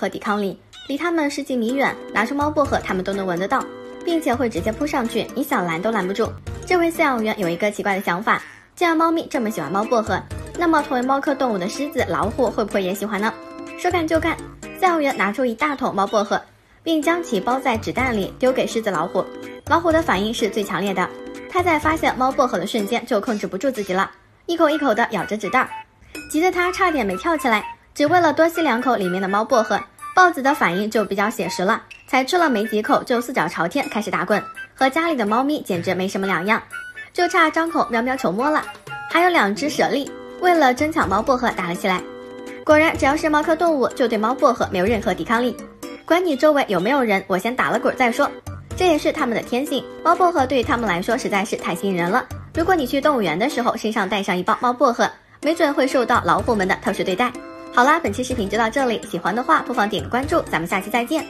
和抵抗力，离它们十几米远，拿出猫薄荷，它们都能闻得到，并且会直接扑上去，你想拦都拦不住。这位饲养员有一个奇怪的想法，既然猫咪这么喜欢猫薄荷，那么同为猫科动物的狮子、老虎会不会也喜欢呢？说干就干，饲养员拿出一大桶猫薄荷，并将其包在纸袋里丢给狮子、老虎。老虎的反应是最强烈的，它在发现猫薄荷的瞬间就控制不住自己了，一口一口的咬着纸袋，急得它差点没跳起来。只为了多吸两口里面的猫薄荷，豹子的反应就比较写实了，才吃了没几口就四脚朝天开始打滚，和家里的猫咪简直没什么两样，就差张口喵喵求摸了。还有两只猞猁为了争抢猫薄荷打了起来，果然只要是猫科动物就对猫薄荷没有任何抵抗力，管你周围有没有人，我先打了滚再说，这也是它们的天性。猫薄荷对于它们来说实在是太吸引人了，如果你去动物园的时候身上带上一包猫薄荷，没准会受到老虎们的特殊对待。好啦，本期视频就到这里，喜欢的话不妨点个关注，咱们下期再见。